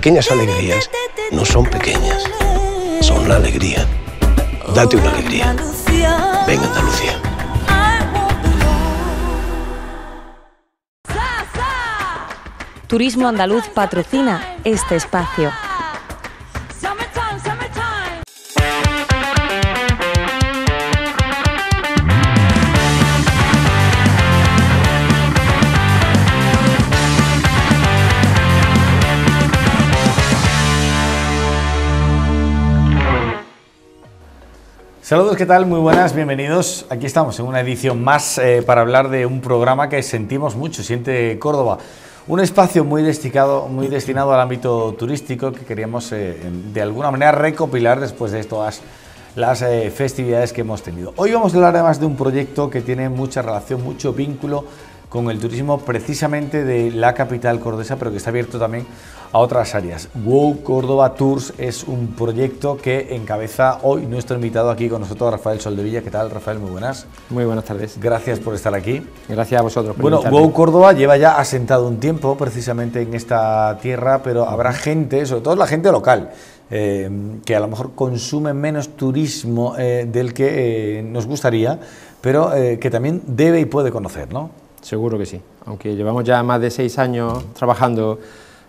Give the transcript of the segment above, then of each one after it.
pequeñas alegrías no son pequeñas, son la alegría. Date una alegría. Andalucía. Ven Andalucía. Turismo Andaluz patrocina este espacio. Saludos, ¿qué tal? Muy buenas, bienvenidos. Aquí estamos en una edición más eh, para hablar de un programa que sentimos mucho, Siente Córdoba. Un espacio muy destinado, muy destinado al ámbito turístico que queríamos eh, de alguna manera recopilar después de todas las eh, festividades que hemos tenido. Hoy vamos a hablar además de un proyecto que tiene mucha relación, mucho vínculo con el turismo precisamente de la capital cordesa, pero que está abierto también a otras áreas. Wow Córdoba Tours es un proyecto que encabeza hoy nuestro invitado aquí con nosotros, Rafael Soldevilla. ¿Qué tal, Rafael? Muy buenas. Muy buenas tardes. Gracias por estar aquí. Gracias a vosotros. por Bueno, invitarme. Wow Córdoba lleva ya asentado un tiempo precisamente en esta tierra, pero habrá gente, sobre todo la gente local, eh, que a lo mejor consume menos turismo eh, del que eh, nos gustaría, pero que también debe y puede conocer, ¿no? Seguro que sí. Aunque llevamos ya más de seis años trabajando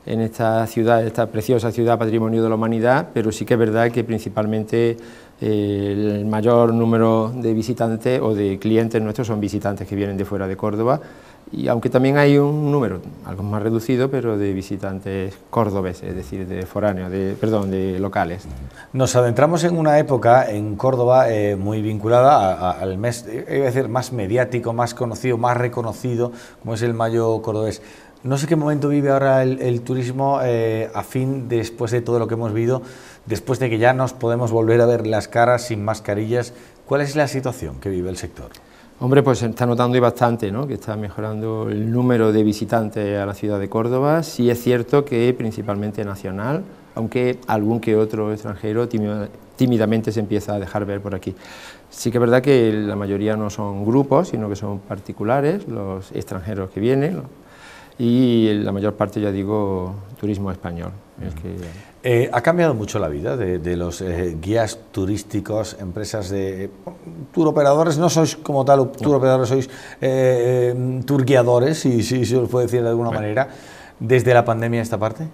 en esta ciudad, esta preciosa ciudad Patrimonio de la Humanidad, pero sí que es verdad que principalmente eh, el mayor número de visitantes o de clientes nuestros son visitantes que vienen de fuera de Córdoba, y aunque también hay un número, algo más reducido, pero de visitantes córdobeses, es decir, de foráneos, de, perdón, de locales. Nos adentramos en una época en Córdoba eh, muy vinculada a- a- al mes, eh, iba a decir, más mediático, más conocido, más reconocido, como es el Mayo Cordobés. No sé qué momento vive ahora el, el turismo eh, a fin, después de todo lo que hemos vivido, después de que ya nos podemos volver a ver las caras sin mascarillas. ¿Cuál es la situación que vive el sector? Hombre, pues se está notando y bastante, ¿no? que está mejorando el número de visitantes a la ciudad de Córdoba. Sí es cierto que principalmente nacional, aunque algún que otro extranjero tímida- tímidamente se empieza a dejar ver por aquí. Sí que es verdad que la mayoría no son grupos, sino que son particulares, los extranjeros que vienen, y la mayor parte, ya digo, turismo español. el que- Eh, ha cambiado mucho la vida de, de los eh, guías turísticos, empresas de eh, tour operadores. No sois como tal tour operadores, sois eh, eh, tour guiadores, si, si se os puede decir de alguna manera, desde la pandemia a esta parte.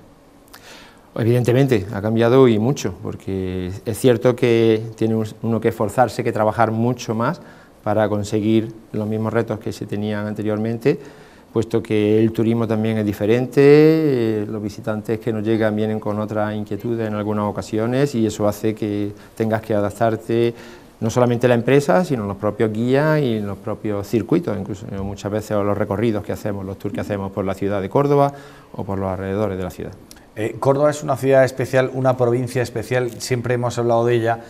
Evidentemente, ha cambiado y mucho, porque es cierto que tiene un- uno que esforzarse, que trabajar mucho más para conseguir los mismos retos que se tenían anteriormente, puesto que el turismo también es diferente, eh, los visitantes que nos llegan vienen con otras inquietudes en algunas ocasiones y eso hace que tengas que adaptarte no solamente la empresa, sino los propios guías y los propios circuitos, incluso eh, muchas veces los recorridos que hacemos, los tours que hacemos por la ciudad de Córdoba o por los alrededores de la ciudad. Eh, Córdoba es una ciudad especial, una provincia especial, siempre hemos hablado de ella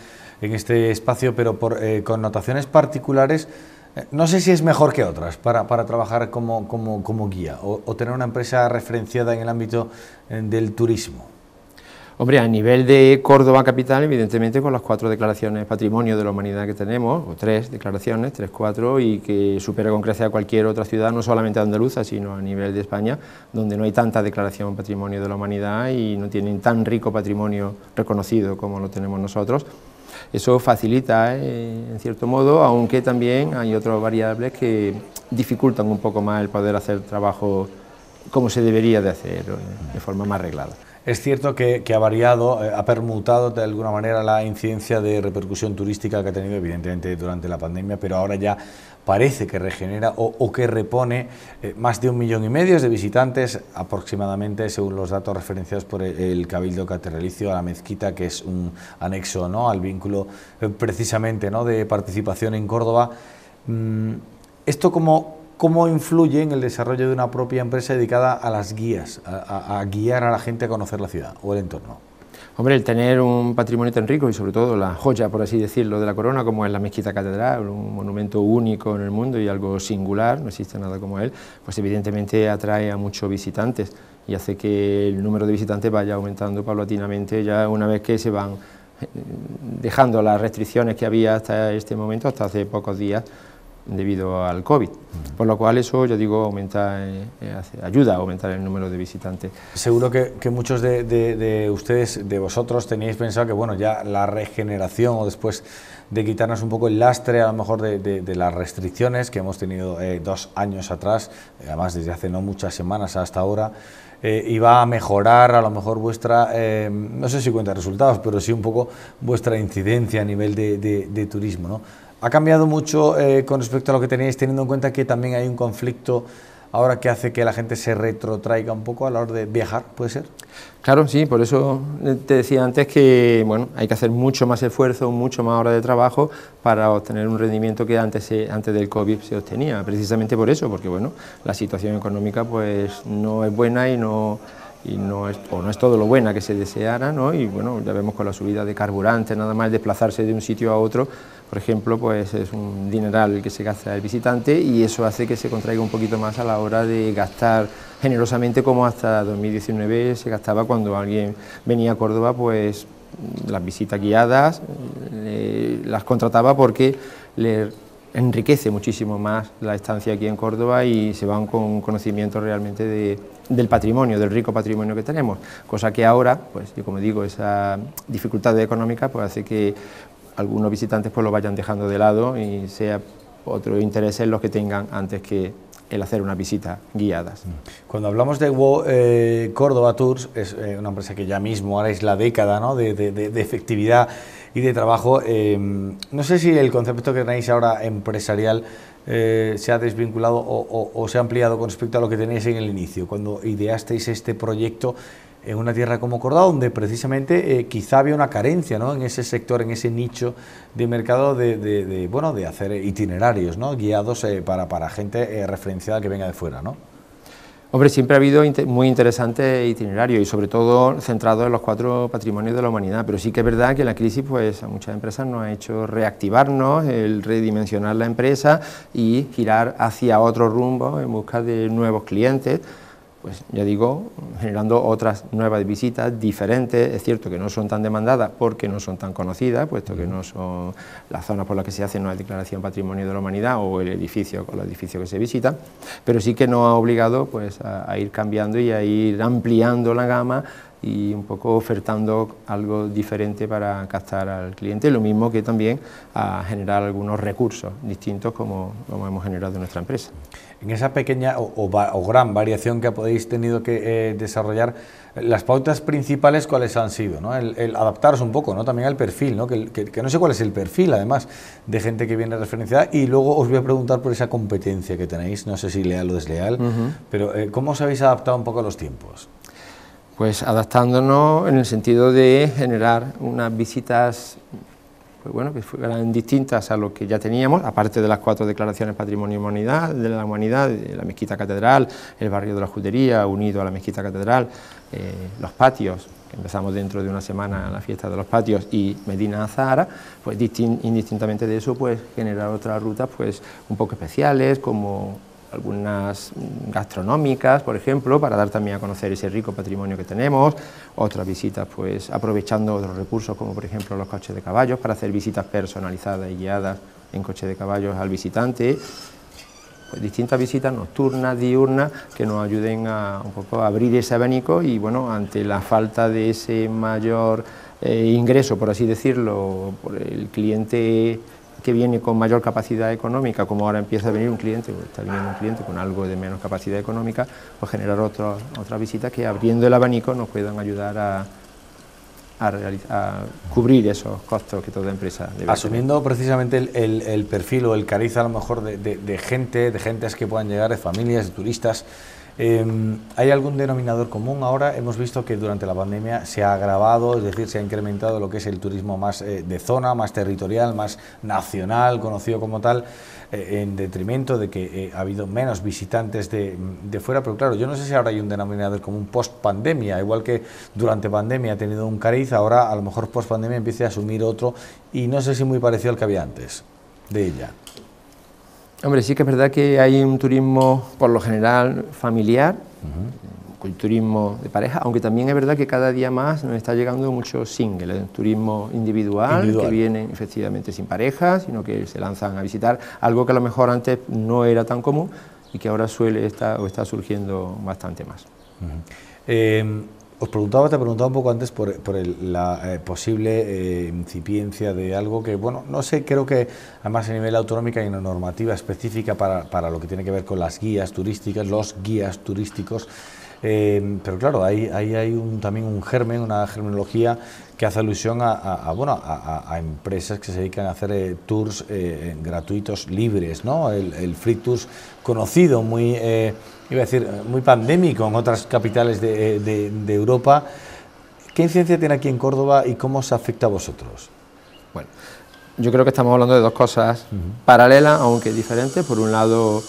en este espacio, pero por eh, connotaciones particulares. Eh, No sé si es mejor que otras para, para trabajar como, como, como guía o, o tener una empresa referenciada en el ámbito eh, del turismo. Hombre, a nivel de Córdoba capital, evidentemente con las cuatro declaraciones patrimonio de la humanidad que tenemos, o tres declaraciones, tres, cuatro, y que supera con creces a cualquier otra ciudad, no solamente andaluza, sino a nivel de España, donde no hay tanta declaración patrimonio de la humanidad y no tienen tan rico patrimonio reconocido como lo tenemos nosotros. Eso facilita, eh, en cierto modo, aunque también hay otras variables que dificultan un poco más el poder hacer trabajo como se debería de hacer, de forma más reglada. Es cierto que, que ha variado, eh, ha permutado de alguna manera la incidencia de repercusión turística que ha tenido evidentemente durante la pandemia, pero ahora ya parece que regenera o, que repone eh, más de un millón y medio de visitantes aproximadamente, según los datos referenciados por el, el Cabildo Catedralicio a la mezquita, que es un anexo ¿no? al vínculo eh, precisamente ¿no? de participación en Córdoba. Mm, ¿Esto cómo, cómo influye en el desarrollo de una propia empresa dedicada a las guías, a guiar a la gente a conocer la ciudad o el entorno? Hombre, el tener un patrimonio tan rico y sobre todo la joya, por así decirlo, de la corona, como es la mezquita catedral, un monumento único en el mundo y algo singular, no existe nada como él, pues evidentemente atrae a muchos visitantes y hace que el número de visitantes vaya aumentando paulatinamente ya una vez que se van eh, dejando las restricciones que había hasta este momento, hasta hace pocos días, debido al COVID. Por lo cual eso, yo digo, aumenta, eh, eh, ayuda a aumentar el número de visitantes. Seguro que, que muchos de, de- de ustedes, de vosotros, teníais pensado que bueno, ya la regeneración o después de quitarnos un poco el lastre a lo mejor de, las restricciones que hemos tenido eh, dos años atrás, además desde hace no muchas semanas hasta ahora, eh, iba a mejorar a lo mejor vuestra, eh, no sé si cuenta resultados, pero sí un poco vuestra incidencia a nivel de, de- de turismo. ¿no? ¿Ha cambiado mucho eh, con respecto a lo que teníais, teniendo en cuenta que también hay un conflicto ahora que hace que la gente se retrotraiga un poco a la hora de viajar, puede ser? Claro, sí, por eso te decía antes que bueno, hay que hacer mucho más esfuerzo, mucho más horas de trabajo para obtener un rendimiento que antes, antes del COVID se obtenía, precisamente por eso, porque bueno, la situación económica pues no es buena y no, y no es, o no es todo lo buena que se deseara, ¿no? y bueno, ya vemos con la subida de carburante, nada más desplazarse de un sitio a otro, por ejemplo, pues es un dineral que se gasta el visitante y eso hace que se contraiga un poquito más a la hora de gastar. Generosamente como hasta 2019 se gastaba cuando alguien venía a Córdoba, pues las visitas guiadas las contrataba porque le enriquece muchísimo más la estancia aquí en Córdoba y se van con conocimiento realmente de- del patrimonio, del rico patrimonio que tenemos, cosa que ahora, pues yo como digo, esa dificultad económica pues hace que algunos visitantes pues lo vayan dejando de lado y sea otro interés en los que tengan antes que el hacer unas visitas guiadas. Cuando hablamos de Wo- eh, Córdoba Tours, es eh, una empresa que ya mismo ahora es la década ¿no? de, de- de- de efectividad y de trabajo. eh, no sé si el concepto que tenéis ahora empresarial eh, se ha desvinculado o, o- o se ha ampliado con respecto a lo que tenéis en el inicio, cuando ideasteis este proyecto en una tierra como Córdoba, donde precisamente eh, quizá había una carencia ¿no? en ese sector, en ese nicho de mercado de, bueno, de hacer itinerarios ¿no? guiados eh, para, para gente eh, referenciada que venga de fuera. ¿no? Hombre, siempre ha habido muy interesante itinerario y sobre todo centrado en los cuatro patrimonios de la humanidad, pero sí que es verdad que la crisis pues, a muchas empresas nos ha hecho reactivarnos, el redimensionar la empresa y girar hacia otro rumbo en busca de nuevos clientes, pues ya digo, generando otras nuevas visitas diferentes, es cierto que no son tan demandadas porque no son tan conocidas, puesto que no son las zonas por las que se hace una declaración Patrimonio de la Humanidad o el edificio con los edificios que se visitan, pero sí que nos ha obligado pues, a ir cambiando y a ir ampliando la gama y un poco ofertando algo diferente para captar al cliente, lo mismo que también a generar algunos recursos distintos como, como hemos generado en nuestra empresa. En esa pequeña o, o o gran variación que podéis tenido que eh, desarrollar, las pautas principales cuáles han sido, ¿no? El, el adaptaros un poco, ¿no? También al perfil, ¿no? Que, que- que no sé cuál es el perfil, además, de gente que viene referenciada. Y luego os voy a preguntar por esa competencia que tenéis, no sé si leal o desleal, pero eh, ¿cómo os habéis adaptado un poco a los tiempos? Pues adaptándonos en el sentido de generar unas visitas pues bueno, que fueran distintas a lo que ya teníamos, aparte de las cuatro declaraciones Patrimonio Humanidad, de la Humanidad, de la Mezquita Catedral, el barrio de la Judería, unido a la Mezquita Catedral, eh, los patios, que empezamos dentro de una semana la fiesta de los patios, y Medina Azahara, pues distin- indistintamente de eso, pues generar otras rutas pues un poco especiales, como algunas gastronómicas, por ejemplo, para dar también a conocer ese rico patrimonio que tenemos, otras visitas pues aprovechando otros recursos como por ejemplo los coches de caballos para hacer visitas personalizadas y guiadas en coche de caballos al visitante, pues distintas visitas nocturnas, diurnas, que nos ayuden a un poco abrir ese abanico y bueno, ante la falta de ese mayor eh, ingreso, por así decirlo, por el cliente que viene con mayor capacidad económica, como ahora empieza a venir un cliente, pues está viniendo un cliente con algo de menos capacidad económica, pues generar otro- otras visitas que abriendo el abanico nos puedan ayudar a, cubrir esos costos que toda empresa debe. Asumiendo precisamente el, perfil o el cariz a lo mejor de gente, de gentes que puedan llegar, de familias, de turistas, eh, ¿hay algún denominador común? Ahora hemos visto que durante la pandemia se ha agravado, es decir, se ha incrementado lo que es el turismo más eh, de zona, más territorial, más nacional, conocido como tal, eh, en detrimento de que eh, ha habido menos visitantes de, de fuera, pero claro, yo no sé si ahora hay un denominador común post pandemia, igual que durante pandemia ha tenido un cariz, ahora a lo mejor post pandemia empiece a asumir otro y no sé si muy parecido al que había antes de ella. Hombre, sí que es verdad que hay un turismo, por lo general, familiar, el turismo de pareja, aunque también es verdad que cada día más nos está llegando mucho single, el turismo individual, Individual. que vienen efectivamente sin pareja, sino que se lanzan a visitar, algo que a lo mejor antes no era tan común y que ahora suele estar o está surgiendo bastante más. Eh, os preguntaba, te preguntaba un poco antes por, por el- la eh, posible eh, incipiencia de algo que, bueno, no sé, creo que además a nivel autonómico hay una normativa específica para, para lo que tiene que ver con las guías turísticas, los guías turísticos. Eh, pero claro, ahí, ahí hay un, también un germen, una germenología que hace alusión a, a- a, bueno, a, a- empresas que se dedican a hacer eh, tours eh, gratuitos libres, ¿no? El, el free tours conocido, muy, eh, iba a decir, eh, muy pandémico en otras capitales de, eh, de- de Europa. ¿Qué incidencia tiene aquí en Córdoba y cómo os afecta a vosotros? Bueno, yo creo que estamos hablando de dos cosas paralelas, aunque diferentes. Por un lado,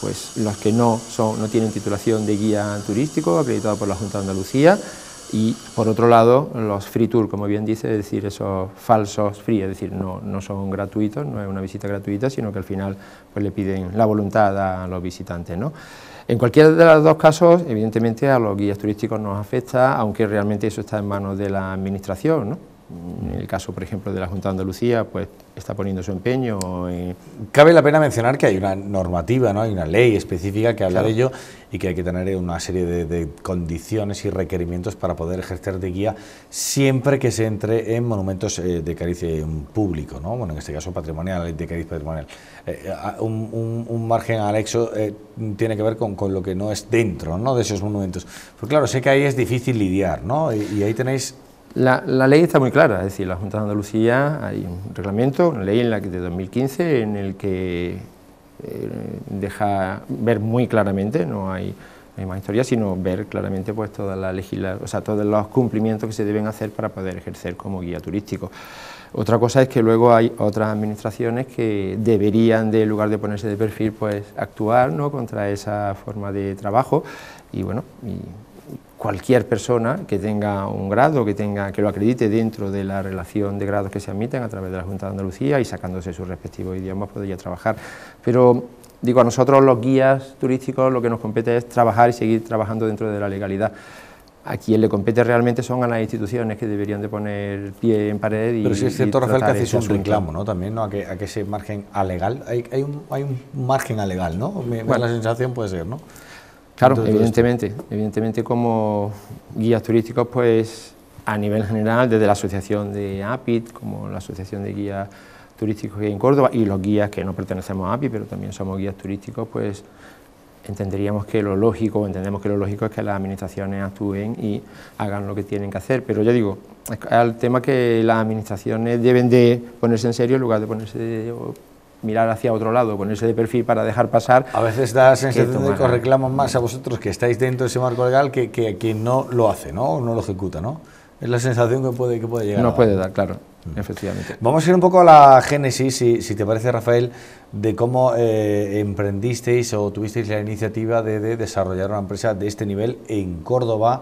pues los que no son, no tienen titulación de guía turístico acreditado por la Junta de Andalucía. Y por otro lado, los free tour, como bien dice, es decir, esos falsos free, es decir, no, no son gratuitos, no es una visita gratuita, sino que al final pues, le piden la voluntad a los visitantes. ¿no? En cualquiera de los dos casos, evidentemente a los guías turísticos nos afecta, aunque realmente eso está en manos de la Administración. ¿no? En el caso, por ejemplo, de la Junta de Andalucía, pues está poniendo su empeño Cabe la pena mencionar que hay una normativa, ¿no? hay una ley específica que habla Claro. de ello y que hay que tener una serie de, de condiciones y requerimientos para poder ejercer de guía siempre que se entre en monumentos eh, de cariz público, ¿no? bueno, en este caso patrimonial, de cariz patrimonial. Eh, un, un- un margen anexo eh, tiene que ver con, con lo que no es dentro ¿no? de esos monumentos. Pues claro, sé que ahí es difícil lidiar ¿no? y, y ahí tenéis La, ley está muy clara, es decir, la Junta de Andalucía hay un reglamento, una ley en la que de 2015 en el que eh, deja ver muy claramente, no hay, hay más historia, sino ver claramente pues toda la legisla, o sea, todos los cumplimientos que se deben hacer para poder ejercer como guía turístico. Otra cosa es que luego hay otras administraciones que deberían, de, en lugar de ponerse de perfil, pues actuar ¿no? contra esa forma de trabajo y bueno, cualquier persona que tenga un grado, que, tenga, que lo acredite dentro de la relación de grados que se admiten a través de la Junta de Andalucía y sacándose sus respectivos idiomas podría trabajar. Pero digo, a nosotros los guías turísticos lo que nos compete es trabajar y seguir trabajando dentro de la legalidad. A quien le compete realmente son a las instituciones que deberían de poner pie en pared y Pero sí es cierto, Rafael, que hacéis este un reclamo, ¿no? También, ¿no? A que, a que ese margen alegal, hay, hay, un, hay un margen alegal, ¿no? Me, Bueno. la sensación, puede ser, ¿no? Claro, evidentemente, evidentemente como guías turísticos, pues a nivel general, desde la asociación de APIT, como la asociación de guías turísticos que hay en Córdoba, y los guías que no pertenecemos a APIT, pero también somos guías turísticos, pues entenderíamos que lo lógico, entendemos que lo lógico es que las administraciones actúen y hagan lo que tienen que hacer, pero ya digo, es el tema que las administraciones deben de ponerse en serio en lugar de ponerse mirar hacia otro lado, ponerse de perfil para dejar pasar. A veces da la sensación de que os reclaman más a vosotros que estáis dentro de ese marco legal que, que a quien no lo hace, ¿no? O no lo ejecuta, ¿no? Es la sensación que puede, que puede llegar. No puede dar, claro, efectivamente. Vamos a ir un poco a la génesis, si, si te parece, Rafael, de cómo eh, emprendisteis o tuvisteis la iniciativa de, de desarrollar una empresa de este nivel en Córdoba,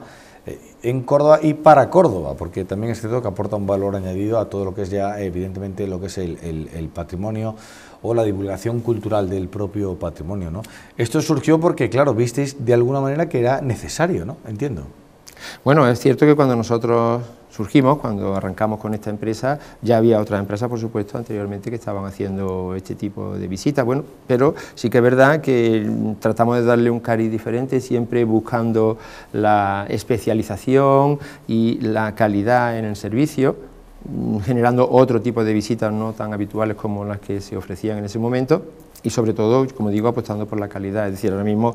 en Córdoba y para Córdoba, porque también es cierto que aporta un valor añadido a todo lo que es ya, evidentemente, lo que es el, el- el patrimonio o la divulgación cultural del propio patrimonio, ¿no? Esto surgió porque, claro, visteis de alguna manera que era necesario, ¿no? Entiendo. Bueno, es cierto que cuando nosotros surgimos, cuando arrancamos con esta empresa, ya había otras empresas, por supuesto, anteriormente que estaban haciendo este tipo de visitas, bueno, pero sí que es verdad que tratamos de darle un cariz diferente, siempre buscando la especialización y la calidad en el servicio, generando otro tipo de visitas no tan habituales como las que se ofrecían en ese momento y sobre todo, como digo, apostando por la calidad. Es decir, ahora mismo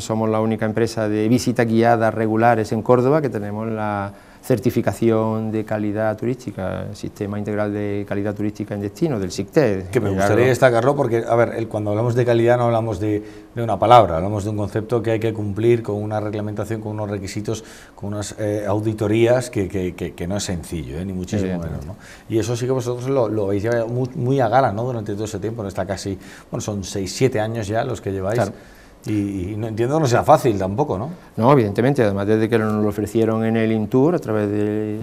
somos la única empresa de visitas guiadas regulares en Córdoba que tenemos la certificación de calidad turística, Sistema Integral de Calidad Turística en Destino, del SICTED. Que me gustaría destacarlo porque, a ver, el- cuando hablamos de calidad no hablamos de, de una palabra, hablamos de un concepto que hay que cumplir con una reglamentación, con unos requisitos, con unas eh, auditorías que, que- que- que no es sencillo, eh, ni muchísimo menos. ¿no? Y eso sí que vosotros lo, lo veis ya muy, muy a gala ¿no? durante todo ese tiempo, no está casi, bueno, son 6, 7 años ya los que lleváis. Claro. Y, y no entiendo que no sea fácil tampoco, ¿no? No, evidentemente, además desde que nos lo ofrecieron en el Intour a través de, de-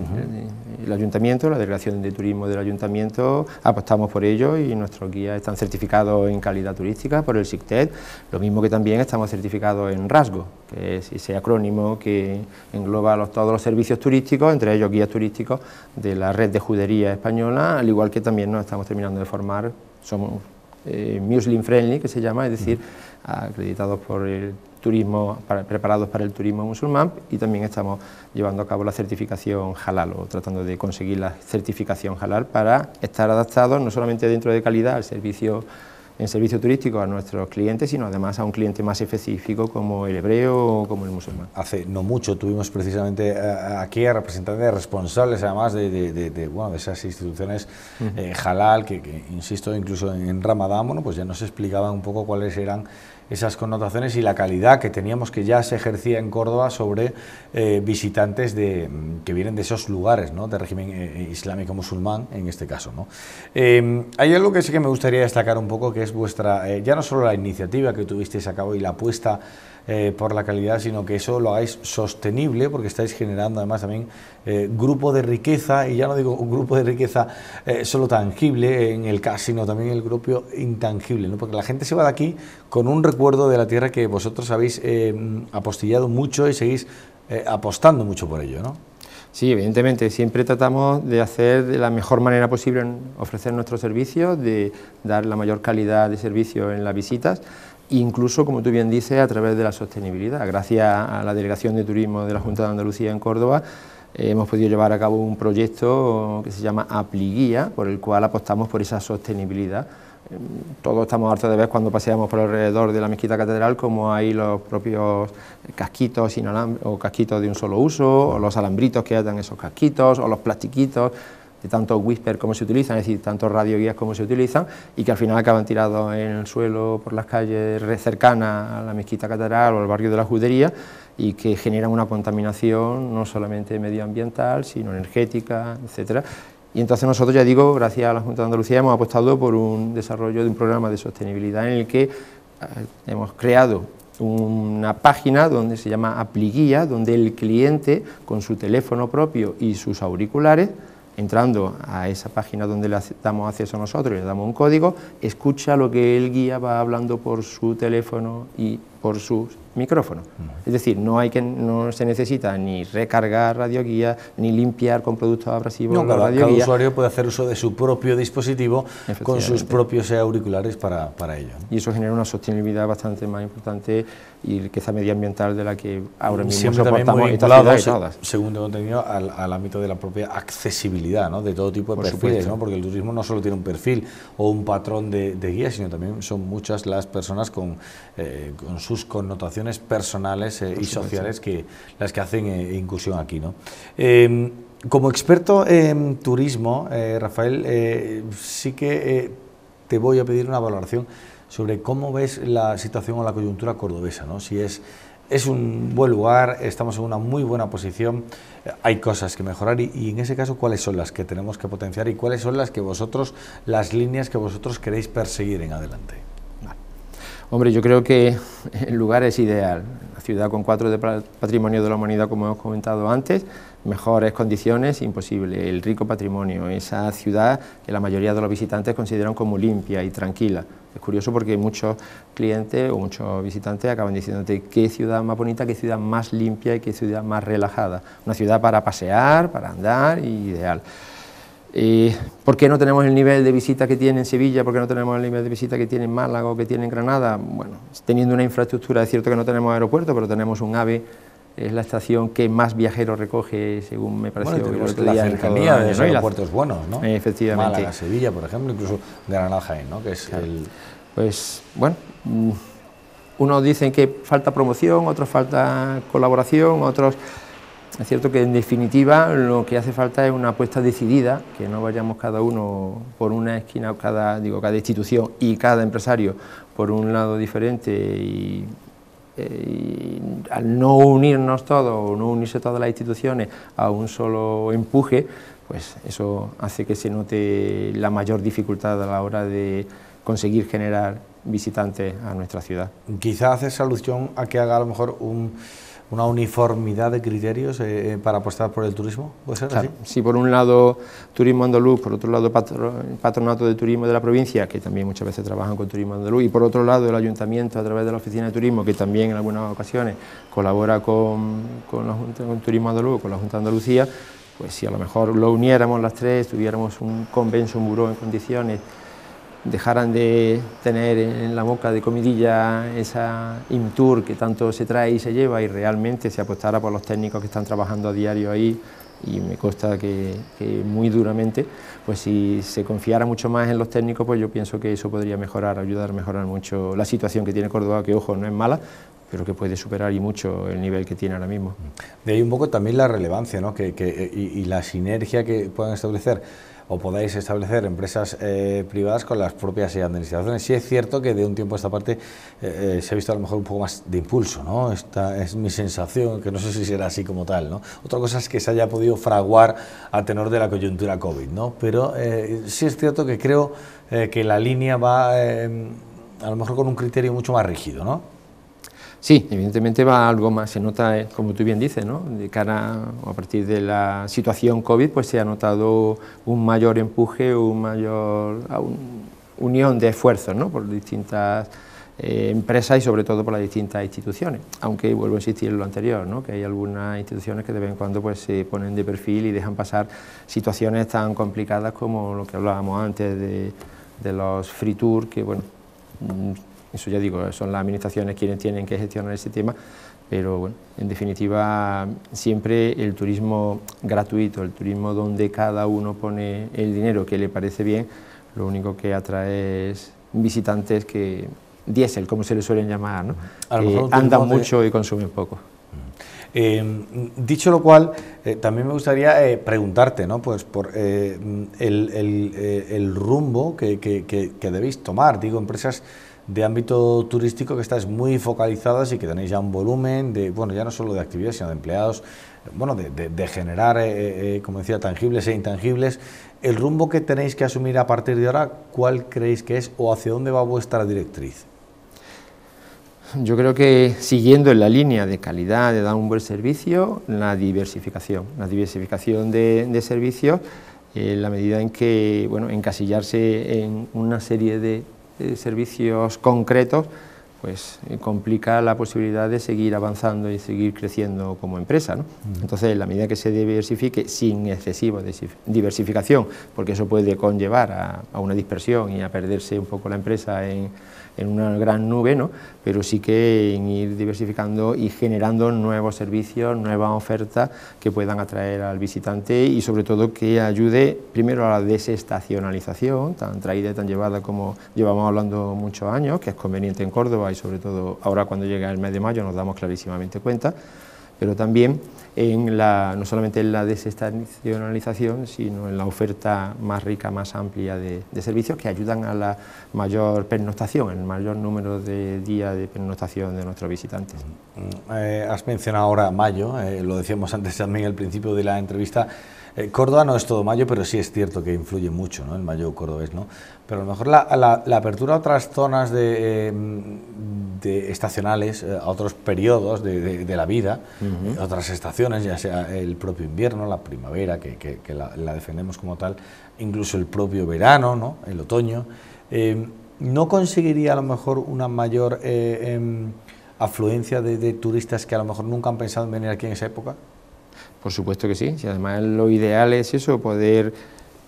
el ayuntamiento, la delegación de turismo del ayuntamiento, apostamos por ello y nuestros guías están certificados en calidad turística por el SICTED, lo mismo que también estamos certificados en RASGO, que es ese acrónimo que engloba los- todos los servicios turísticos, entre ellos guías turísticos de la red de judería española, al igual que también nos estamos terminando de formar, somos eh, Muslim Friendly, que se llama, es decir, acreditados por el turismo, para- preparados para el turismo musulmán y también estamos llevando a cabo la certificación halal o tratando de conseguir la certificación halal para estar adaptados no solamente dentro de calidad al servicio en servicio turístico a nuestros clientes, sino además a un cliente más específico como el hebreo o como el musulmán. Hace no mucho tuvimos precisamente eh, aquí a representantes responsables además de, de- de- de, bueno, de esas instituciones eh, halal que, que, insisto incluso en, en Ramadán bueno pues ya nos explicaban un poco cuáles eran esas connotaciones y la calidad que teníamos que ya se ejercía en Córdoba sobre eh, visitantes de, mm, que vienen de esos lugares ¿no? de régimen eh, islámico musulmán en este caso. ¿no? Eh, hay algo que sí que me gustaría destacar un poco que es vuestra, eh, ya no solo la iniciativa que tuvisteis a cabo y la apuesta eh, por la calidad, sino que eso lo hagáis sostenible, porque estáis generando además también eh, grupo de riqueza, y ya no digo un grupo de riqueza eh, solo tangible en el caso, sino también el grupo intangible, ¿no? porque la gente se va de aquí con un recuerdo de la tierra que vosotros habéis eh, apostillado mucho y seguís apostando mucho por ello. ¿no? Sí, evidentemente, siempre tratamos de hacer de la mejor manera posible ofrecer nuestros servicios, de dar la mayor calidad de servicio en las visitas, incluso, como tú bien dices, a través de la sostenibilidad. Gracias a la Delegación de Turismo de la Junta de Andalucía en Córdoba, eh, hemos podido llevar a cabo un proyecto que se llama Apliguía, por el cual apostamos por esa sostenibilidad. Eh, Todos estamos hartos de ver cuando paseamos por alrededor de la mezquita catedral como hay los propios casquitos o casquitos de un solo uso, o los alambritos que atan esos casquitos, o los plastiquitos de tanto whisper como se utilizan, es decir, tantos radioguías como se utilizan, y que al final acaban tirados en el suelo por las calles cercanas a la mezquita catedral o al barrio de la Judería, y que generan una contaminación no solamente medioambiental, sino energética, etcétera. Y entonces nosotros, ya digo, gracias a la Junta de Andalucía, hemos apostado por un desarrollo de un programa de sostenibilidad en el que eh, hemos creado una página donde se llama Apliguía, donde el cliente, con su teléfono propio y sus auriculares, entrando a esa página donde le damos acceso a nosotros y le damos un código, escucha lo que el guía va hablando por su teléfono y por sus micrófonos. Es decir, no, hay que, no se necesita ni recargar radioguía, ni limpiar con productos abrasivos No, la cada, cada radioguía. usuario puede hacer uso de su propio dispositivo con sus propios auriculares para, para ello. ¿no? y eso genera una sostenibilidad bastante más importante y riqueza medioambiental de la que ahora mismo Siempre soportamos muy esta vinculado, ciudad y se- todas. según tengo entendido, al, al ámbito de la propia accesibilidad, ¿no? de todo tipo de Por perfiles. ¿no? porque el turismo no solo tiene un perfil o un patrón de, de guía, sino también son muchas las personas con, eh, con sus connotaciones personales eh, y sociales que las que hacen eh, incursión aquí. ¿no? Eh, como experto en turismo, eh, Rafael, eh, sí que te voy a pedir una valoración sobre cómo ves la situación o la coyuntura cordobesa, ¿no? Si es, es un buen lugar, estamos en una muy buena posición, hay cosas que mejorar y, y en ese caso, ¿cuáles son las que tenemos que potenciar y cuáles son las que vosotros, las líneas que vosotros queréis perseguir en adelante? Hombre, yo creo que el lugar es ideal. La ciudad con cuatro de pa- patrimonio de la humanidad, como hemos comentado antes, mejores condiciones, imposible. El rico patrimonio, esa ciudad que la mayoría de los visitantes consideran como limpia y tranquila. Es curioso porque muchos clientes o muchos visitantes acaban diciéndote qué ciudad más bonita, qué ciudad más limpia y qué ciudad más relajada. Una ciudad para pasear, para andar ideal. Eh, ¿Por qué no tenemos el nivel de visita que tiene en Sevilla? ¿Por qué no tenemos el nivel de visita que tiene en Málaga o que tiene en Granada? Bueno, teniendo una infraestructura, es cierto que no tenemos aeropuerto, pero tenemos un AVE, es la estación que más viajeros recoge, según me pareció Bueno, el otro la día cercanía de los ¿no? Y la- aeropuertos buenos, ¿no? Efectivamente. Málaga, Sevilla, por ejemplo, incluso Granada, Jaén, ¿no? Que es el... Pues bueno, mm, unos dicen que falta promoción, otros falta colaboración, otros... Es cierto que en definitiva lo que hace falta es una apuesta decidida, que no vayamos cada uno por una esquina, cada, digo, cada institución y cada empresario por un lado diferente y, eh, y al no unirnos todos o no unirse todas las instituciones a un solo empuje, pues eso hace que se note la mayor dificultad a la hora de conseguir generar visitantes a nuestra ciudad. Quizá haces alusión a que haga a lo mejor un, una uniformidad de criterios eh, para apostar por el turismo? ¿Puede ser Claro, así? por un lado turismo andaluz, por otro lado patro- patronato de turismo de la provincia, que también muchas veces trabajan con turismo andaluz, y por otro lado el ayuntamiento a través de la oficina de turismo, que también en algunas ocasiones colabora con, con la Junta, con Turismo Andaluz, con la Junta de Andalucía, pues si a lo mejor lo uniéramos las tres, tuviéramos un convenio, un buró en condiciones, dejaran de tener en la boca de comidilla esa Imtour que tanto se trae y se lleva y realmente se apostara por los técnicos que están trabajando a diario ahí y me consta que, que muy duramente, pues si se confiara mucho más en los técnicos, pues yo pienso que eso podría mejorar, ayudar a mejorar mucho la situación que tiene Córdoba, que ojo, no es mala, pero que puede superar y mucho el nivel que tiene ahora mismo. De ahí un poco también la relevancia ¿no? que, que- y, y la sinergia que puedan establecer o podáis establecer empresas eh, privadas con las propias administraciones. Sí es cierto que de un tiempo a esta parte eh, eh, se ha visto a lo mejor un poco más de impulso, ¿no? Esta es mi sensación, que no sé si será así como tal, ¿no? Otra cosa es que se haya podido fraguar a tenor de la coyuntura COVID, ¿no? Pero eh, sí es cierto que creo eh, que la línea va eh, a lo mejor con un criterio mucho más rígido, ¿no? Sí, evidentemente va algo más, se nota, eh, como tú bien dices, ¿no? de cara a partir de la situación COVID, pues se ha notado un mayor empuje, un mayor un- unión de esfuerzos ¿no? por distintas eh, empresas y sobre todo por las distintas instituciones, aunque vuelvo a insistir en lo anterior, ¿no? que hay algunas instituciones que de vez en cuando pues, se ponen de perfil y dejan pasar situaciones tan complicadas como lo que hablábamos antes de, de los free tour, que bueno, eso ya digo, son las administraciones quienes tienen que gestionar ese tema, pero bueno, en definitiva siempre el turismo gratuito, el turismo donde cada uno pone el dinero que le parece bien, lo único que atrae es visitantes que diésel, como se les suelen llamar, ¿no? Un andan de- mucho y consumen poco. Eh, dicho lo cual, eh, también me gustaría eh, preguntarte, ¿no? Pues por eh, el, el, eh, el rumbo que, que- que- que debéis tomar. Digo, empresas de ámbito turístico que estáis muy focalizadas y que tenéis ya un volumen de, bueno, ya no solo de actividades, sino de empleados, eh, bueno, de, generar, eh, eh, como decía, tangibles e intangibles. El rumbo que tenéis que asumir a partir de ahora, ¿cuál creéis que es o hacia dónde va vuestra directriz? Yo creo que siguiendo en la línea de calidad, de dar un buen servicio, la diversificación, la diversificación de, de servicios, en la medida en que, bueno, encasillarse en una serie de, eh, servicios concretos, pues eh, complica la posibilidad de seguir avanzando y seguir creciendo como empresa. ¿no? Entonces, en la medida que se diversifique sin excesiva diversificación, porque eso puede conllevar a, a una dispersión y a perderse un poco la empresa en, en una gran nube, ¿no? pero sí que en ir diversificando y generando nuevos servicios, nuevas ofertas que puedan atraer al visitante y sobre todo que ayude primero a la desestacionalización, tan traída y tan llevada como llevamos hablando muchos años, que es conveniente en Córdoba y sobre todo ahora cuando llega el mes de mayo nos damos clarísimamente cuenta, pero también en la, no solamente en la desestacionalización, sino en la oferta más rica, más amplia de, servicios que ayudan a la mayor pernoctación, el mayor número de días de pernoctación de nuestros visitantes. Mm, eh, has mencionado ahora mayo, eh, lo decíamos antes también al principio de la entrevista. Eh, Córdoba no es todo mayo, pero sí es cierto que influye mucho ¿no? el mayo cordobés. ¿no? Pero a lo mejor la, la- la apertura a otras zonas de, de estacionales, eh, a otros periodos de, de- de la vida, eh, otras estaciones, ya sea el propio invierno, la primavera, que, que- que la, la defendemos como tal, incluso el propio verano, ¿no? el otoño, eh, ¿no conseguiría a lo mejor una mayor eh, em, afluencia de, de turistas que a lo mejor nunca han pensado en venir aquí en esa época? Por supuesto que sí, si además lo ideal es eso, poder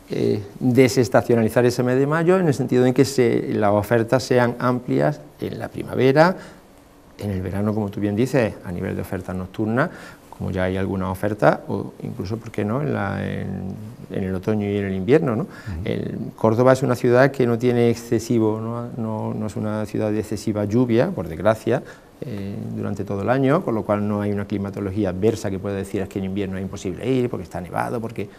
eh, desestacionalizar ese mes de mayo en el sentido en que se- las ofertas sean amplias en la primavera, en el verano, como tú bien dices, a nivel de ofertas nocturnas, como ya hay alguna oferta, o incluso, ¿por qué no?, en, la- en- en el otoño y en el invierno. ¿no? El- Córdoba es una ciudad que no tiene excesivo, no, no- no es una ciudad de excesiva lluvia, por desgracia, eh, durante todo el año, con lo cual no hay una climatología adversa que pueda decir es que en invierno es imposible ir, porque está nevado, porque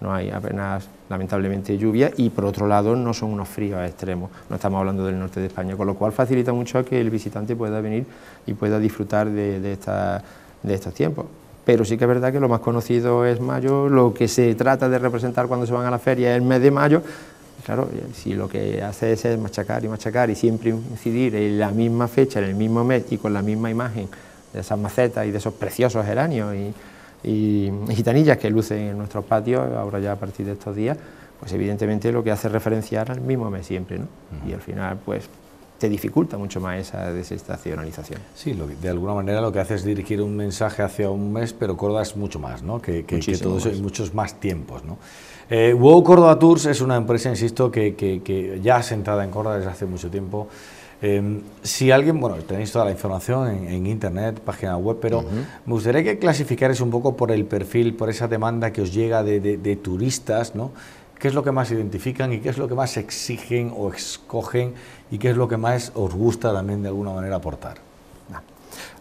no hay apenas, lamentablemente, lluvia, y por otro lado no son unos fríos extremos, no estamos hablando del norte de España, con lo cual facilita mucho a que el visitante pueda venir y pueda disfrutar de, de esta- de estos tiempos. Pero sí que es verdad que lo más conocido es mayo, lo que se trata de representar cuando se van a la feria es el mes de mayo, Claro, eh, si lo que hace es, es machacar y machacar y siempre incidir en la misma fecha, en el mismo mes y con la misma imagen de esas macetas y de esos preciosos geranios y, y gitanillas que lucen en nuestros patios, ahora ya a partir de estos días, pues evidentemente lo que hace referenciar al mismo mes siempre, ¿no? Y al final, pues te dificulta mucho más esa desestacionalización. Sí, lo que- de alguna manera lo que hace es dirigir un mensaje hacia un mes, pero Córdoba es mucho más, ¿no? Que, que- que todo eso y muchos más tiempos, ¿no? Eh, WOW Córdoba Tours es una empresa, insisto, que, ya asentada en Córdoba desde hace mucho tiempo. Eh, si alguien, bueno, tenéis toda la información en, en internet, página web, pero me gustaría que clasificarais un poco por el perfil, por esa demanda que os llega de, de- de turistas, ¿no? ¿Qué es lo que más identifican y qué es lo que más exigen o escogen y qué es lo que más os gusta también de alguna manera aportar?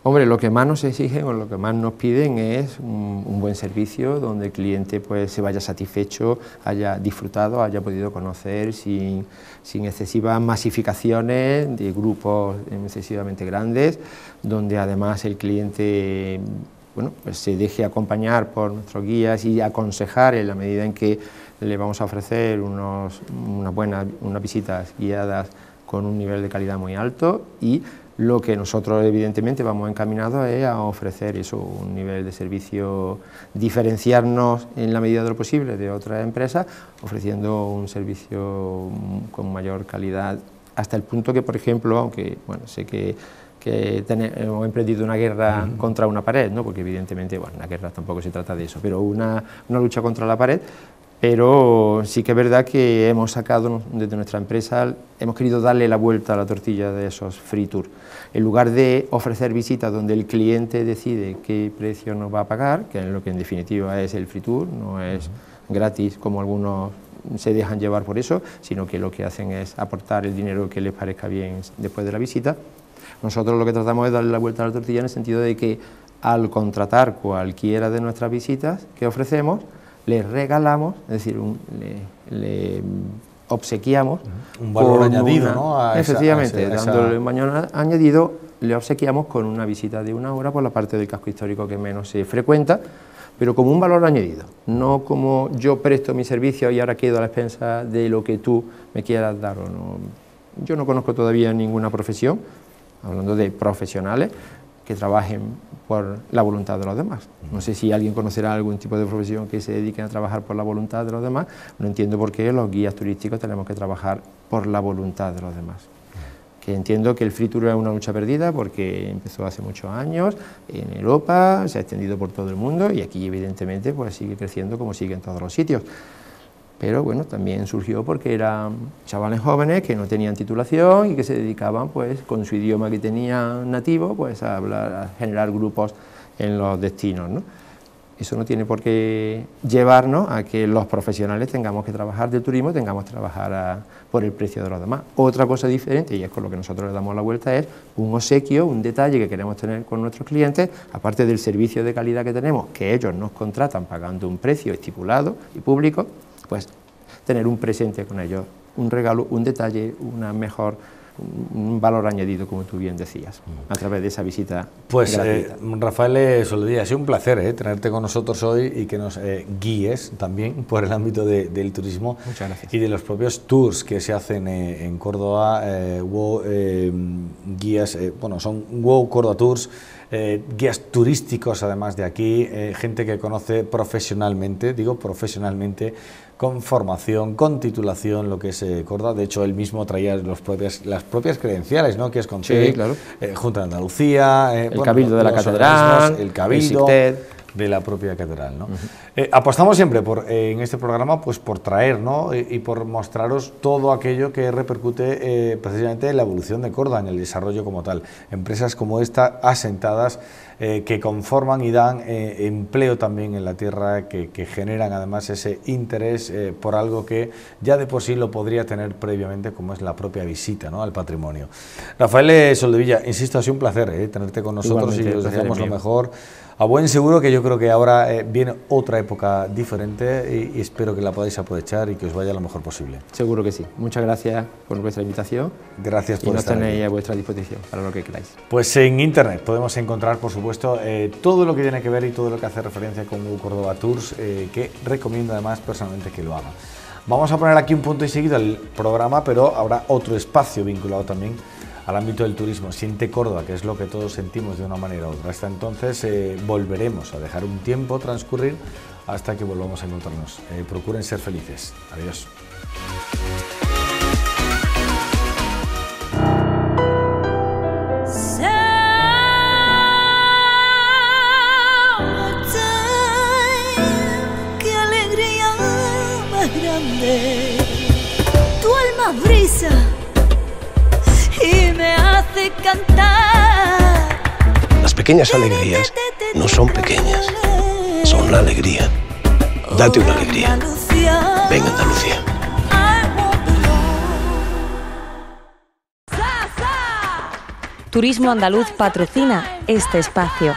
Hombre, lo que más nos exigen o lo que más nos piden es un, un buen servicio donde el cliente pues, se vaya satisfecho, haya disfrutado, haya podido conocer sin, sin excesivas masificaciones de grupos excesivamente grandes, donde además el cliente bueno, pues se deje acompañar por nuestros guías y aconsejar en la medida en que le vamos a ofrecer unos, unas buenas unas visitas guiadas con un nivel de calidad muy alto y lo que nosotros evidentemente vamos encaminados es a ofrecer eso, un nivel de servicio, diferenciarnos en la medida de lo posible de otras empresas, ofreciendo un servicio con mayor calidad, hasta el punto que, por ejemplo, aunque bueno, sé que, que hemos emprendido una guerra contra una pared, ¿no? porque evidentemente bueno, una guerra tampoco se trata de eso, pero una, una lucha contra la pared, pero sí que es verdad que hemos sacado desde nuestra empresa, hemos querido darle la vuelta a la tortilla de esos free tour. En lugar de ofrecer visitas donde el cliente decide qué precio nos va a pagar, que es lo que en definitiva es el free tour, no es gratis como algunos se dejan llevar por eso, sino que lo que hacen es aportar el dinero que les parezca bien después de la visita. Nosotros lo que tratamos es darle la vuelta a la tortilla en el sentido de que al contratar cualquiera de nuestras visitas que ofrecemos, les regalamos, es decir, un- le, le obsequiamos. Un valor añadido, una- ¿no? a efectivamente, a esa- a esa- dándole un valor añadido, le obsequiamos con una visita de una hora por la parte del casco histórico que menos se frecuenta, pero como un valor añadido, no como yo presto mi servicio y ahora quedo a la expensa de lo que tú me quieras dar o no. Yo no conozco todavía ninguna profesión, hablando de profesionales, que trabajen por la voluntad de los demás. No sé si alguien conocerá algún tipo de profesión que se dedique a trabajar por la voluntad de los demás, no entiendo por qué los guías turísticos tenemos que trabajar por la voluntad de los demás. Que entiendo que el free tour es una lucha perdida porque empezó hace muchos años en Europa, se ha extendido por todo el mundo y aquí evidentemente pues sigue creciendo como sigue en todos los sitios pero bueno, también surgió porque eran chavales jóvenes que no tenían titulación y que se dedicaban, pues, con su idioma que tenían nativo, pues, a hablar, a generar grupos en los destinos, ¿no? Eso no tiene por qué llevarnos a que los profesionales tengamos que trabajar del turismo, tengamos que trabajar por el precio de los demás. Otra cosa diferente, y es con lo que nosotros le damos la vuelta, es un obsequio, un detalle que queremos tener con nuestros clientes, aparte del servicio de calidad que tenemos, que ellos nos contratan pagando un precio estipulado y público, pues tener un presente con ellos, un regalo, un detalle, una mejor, un valor añadido, como tú bien decías, a través de esa visita Pues eh. Rafael Soledía, ha sido un placer eh, tenerte con nosotros hoy y que nos eh, guíes también por el ámbito de- del turismo y de los propios tours que se hacen eh, en Córdoba, eh, WOW, eh, guías, eh, bueno, son WOW Córdoba Tours, eh, guías turísticos además de aquí, eh, gente que conoce profesionalmente, digo profesionalmente, con formación, con titulación, lo que es eh, Córdoba. De hecho, él mismo traía los propias, las propias credenciales, ¿no? Que es con Sí, claro. eh, Junta de Andalucía, eh, El Cabildo de la Catedral, el Cabildo. De la propia catedral. ¿no? Eh, apostamos siempre por, eh, en este programa pues, por traer ¿no? y, y por mostraros todo aquello que repercute eh, precisamente en la evolución de Córdoba, en el desarrollo como tal. Empresas como esta asentadas eh, que conforman y dan empleo también en la tierra, que, que generan además ese interés por algo que ya de por sí lo podría tener previamente, como es la propia visita ¿no? al patrimonio. Rafael Soldevilla, insisto, ha sido un placer tenerte con nosotros Igualmente, y os deseamos es lo mejor. A buen seguro que yo creo que ahora eh, viene otra época diferente y, y espero que la podáis aprovechar y que os vaya lo mejor posible. Seguro que sí. Muchas gracias por vuestra invitación Gracias y por nos estar tenéis aquí. a vuestra disposición para lo que queráis. Pues en internet podemos encontrar, por supuesto, eh, todo lo que tiene que ver y todo lo que hace referencia con Córdoba Tours, eh, que recomiendo además personalmente que lo haga. Vamos a poner aquí un punto y seguido al programa, pero habrá otro espacio vinculado también al ámbito del turismo. Siente Córdoba, que es lo que todos sentimos de una manera u otra. Hasta entonces eh, volveremos a dejar un tiempo transcurrir hasta que volvamos a encontrarnos. Eh, procuren ser felices. Adiós. Cantar. Las pequeñas alegrías no son pequeñas, son la alegría. Date una alegría. Ven Andalucía. Turismo Andaluz patrocina este espacio.